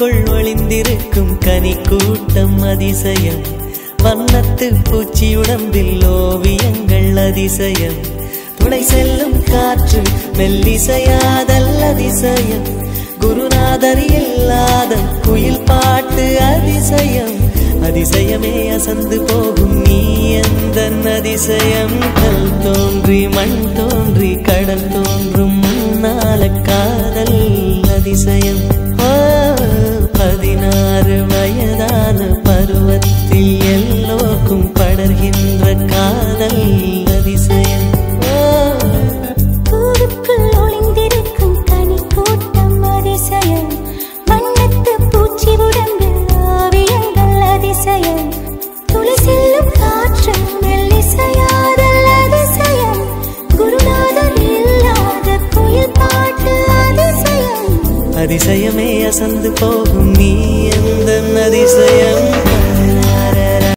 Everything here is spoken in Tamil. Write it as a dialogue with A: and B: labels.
A: பூவுக்குள் ஒளிந்திருக்கும் கனி கூட்டம் அதிசயம். வண்ணத்து பூச்சி உடம்பில் ஓவியங்கள் அதிசயம். துளை செல்லும் காற்று மெல்லிசையாதல் அதிசயம். குருநாதர் இல்லாத குயில் பாட்டு அதிசயம். அதிசயமே அசந்து போகும் நீ எந்த அதிசயம் கல் தோன்றி மண் தோன்றி கடல் தோன்றும் எல்லோருக்கும் படர்கின்ற காதல் அதிசயம்.
B: பூவுக்குள் ஒளிந்திருக்கும் கனி கூட்டம் அதிசயம். வண்ணத்து பூச்சி உடம்பில் ஓவியங்கள் அதிசயம். துளி செல்லும் காற்று மெல்லிசையாதல் அதிசயம். குருநாதர் இல்லாத குயில் பாட்டு அதிசயம்.
A: அதிசயமே அசந்து போகும் நீ